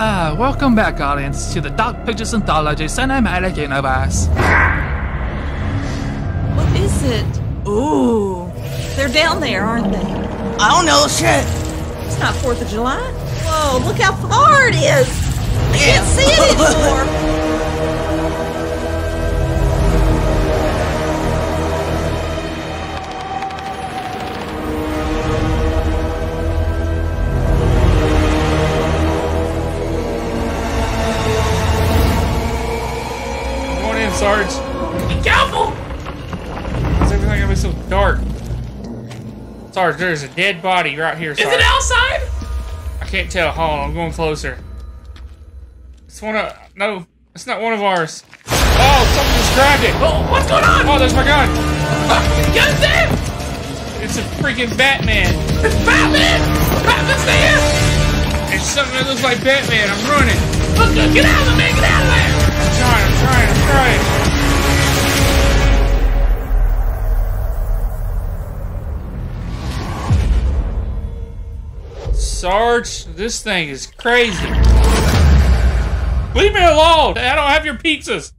Ah, welcome back, audience, to the Dark Pictures Anthology Cinematic Universe. What is it? Ooh, they're down there, aren't they? I don't know shit. It's not Fourth of July. Whoa, look how far it is. I can't see it anymore. Sarge. Be careful! Why's everything gonna be so dark? Sarge, there's a dead body right here, Is Sarge. it outside? I can't tell. Hold on, I'm going closer. It's one of... No, it's not one of ours. Oh, something just grabbed it. Oh, what's going on? Oh, there's my gun. Get there! It's a freaking Batman. It's Batman! Batman's there! It's something that looks like Batman. I'm running. Look, look, get out of there, man! Sarge, this thing is crazy. Leave me alone! I don't have your pizzas!